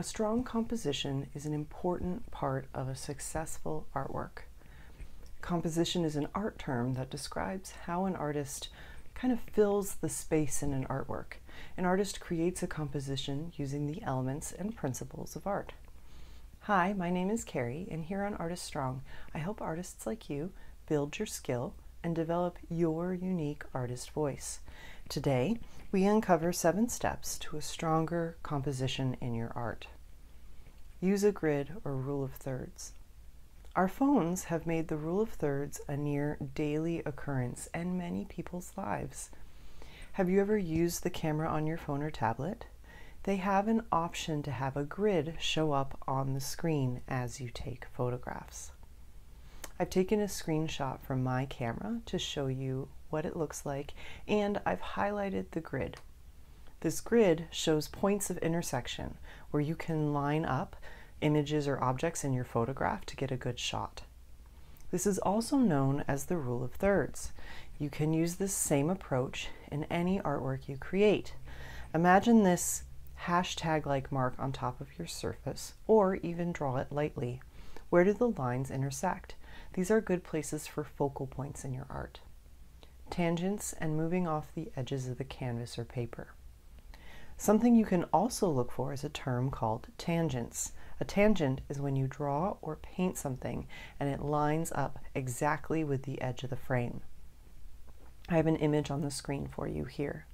A strong composition is an important part of a successful artwork. Composition is an art term that describes how an artist kind of fills the space in an artwork. An artist creates a composition using the elements and principles of art. Hi, my name is Carrie, and here on Artist Strong, I help artists like you build your skill and develop your unique artist voice. Today, we uncover seven steps to a stronger composition in your art. Use a grid or rule of thirds. Our phones have made the rule of thirds a near daily occurrence in many people's lives. Have you ever used the camera on your phone or tablet? They have an option to have a grid show up on the screen as you take photographs. I've taken a screenshot from my camera to show you what it looks like and I've highlighted the grid. This grid shows points of intersection where you can line up images or objects in your photograph to get a good shot. This is also known as the rule of thirds. You can use this same approach in any artwork you create. Imagine this hashtag-like mark on top of your surface, or even draw it lightly. Where do the lines intersect? These are good places for focal points in your art. Tangents and moving off the edges of the canvas or paper. Something you can also look for is a term called tangents. A tangent is when you draw or paint something and it lines up exactly with the edge of the frame. I have an image on the screen for you here.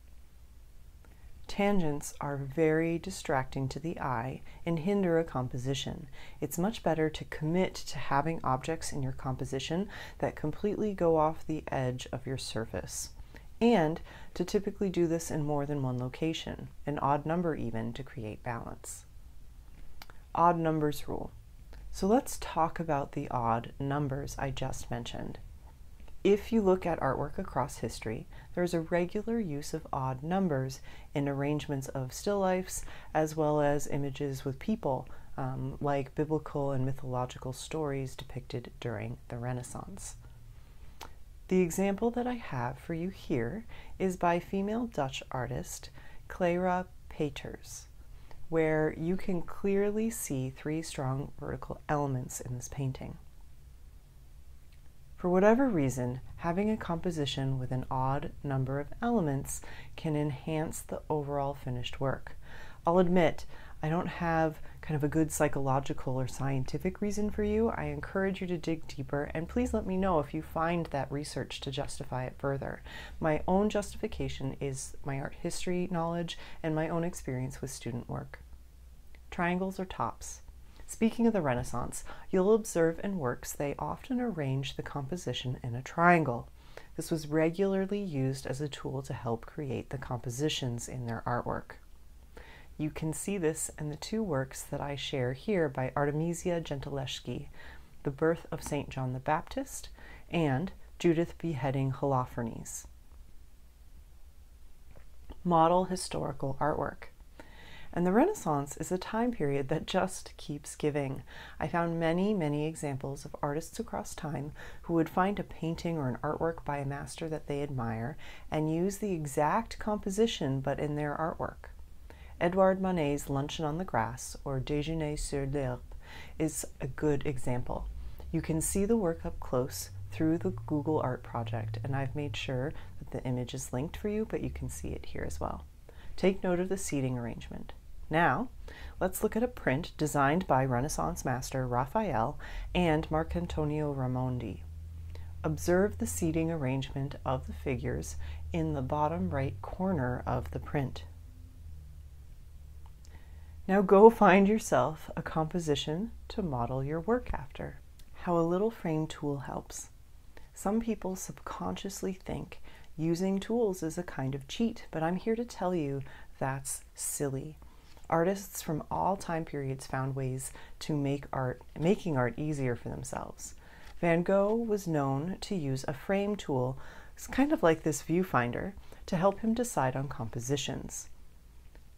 Tangents are very distracting to the eye and hinder a composition. It's much better to commit to having objects in your composition that completely go off the edge of your surface. And to typically do this in more than one location, an odd number even, to create balance. Odd numbers rule. So let's talk about the odd numbers I just mentioned. If you look at artwork across history, there's a regular use of odd numbers in arrangements of still lifes as well as images with people, um, like biblical and mythological stories depicted during the Renaissance. The example that I have for you here is by female Dutch artist Clara Peeters, where you can clearly see three strong vertical elements in this painting. For whatever reason, having a composition with an odd number of elements can enhance the overall finished work. I'll admit, I don't have kind of a good psychological or scientific reason for you. I encourage you to dig deeper and please let me know if you find that research to justify it further. My own justification is my art history knowledge and my own experience with student work. Triangles or tops. Speaking of the Renaissance, you'll observe in works they often arrange the composition in a triangle. This was regularly used as a tool to help create the compositions in their artwork. You can see this in the two works that I share here by Artemisia Gentileschi, The Birth of St. John the Baptist and Judith Beheading Holofernes. Model historical artwork. And the Renaissance is a time period that just keeps giving. I found many, many examples of artists across time who would find a painting or an artwork by a master that they admire and use the exact composition but in their artwork. Edouard Manet's Luncheon on the Grass or Déjeuner sur l'herbe is a good example. You can see the work up close through the Google Art project and I've made sure that the image is linked for you but you can see it here as well. Take note of the seating arrangement. Now, let's look at a print designed by Renaissance master Raphael and Marcantonio Raimondi. Observe the seating arrangement of the figures in the bottom right corner of the print. Now go find yourself a composition to model your work after. How a little frame tool helps. Some people subconsciously think using tools is a kind of cheat, but I'm here to tell you that's silly. Artists from all time periods found ways to make art, making art easier for themselves. Van Gogh was known to use a frame tool, it's kind of like this viewfinder, to help him decide on compositions.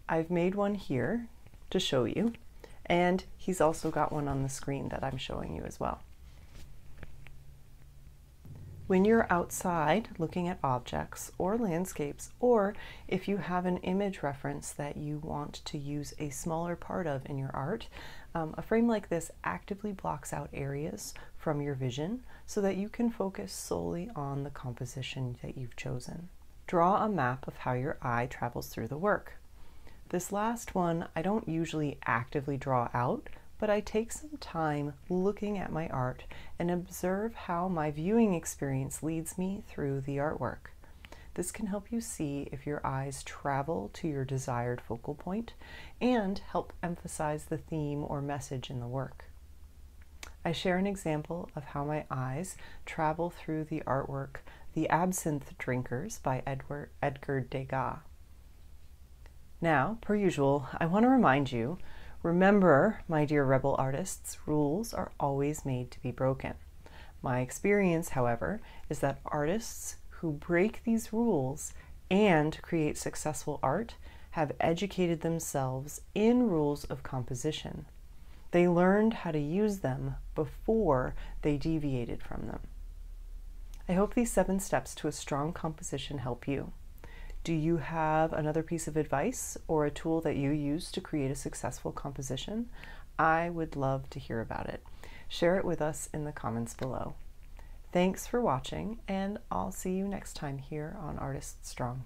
I've made one here to show you, and he's also got one on the screen that I'm showing you as well. When you're outside looking at objects or landscapes, or if you have an image reference that you want to use a smaller part of in your art, um, a frame like this actively blocks out areas from your vision so that you can focus solely on the composition that you've chosen. Draw a map of how your eye travels through the work. This last one I don't usually actively draw out, but I take some time looking at my art and observe how my viewing experience leads me through the artwork. This can help you see if your eyes travel to your desired focal point and help emphasize the theme or message in the work. I share an example of how my eyes travel through the artwork The Absinthe Drinkers by Edward, Edgar Degas. Now, per usual, I want to remind you Remember, my dear rebel artists, rules are always made to be broken. My experience, however, is that artists who break these rules and create successful art have educated themselves in rules of composition. They learned how to use them before they deviated from them. I hope these seven steps to a strong composition help you. Do you have another piece of advice or a tool that you use to create a successful composition? I would love to hear about it. Share it with us in the comments below. Thanks for watching, and I'll see you next time here on Artist Strong.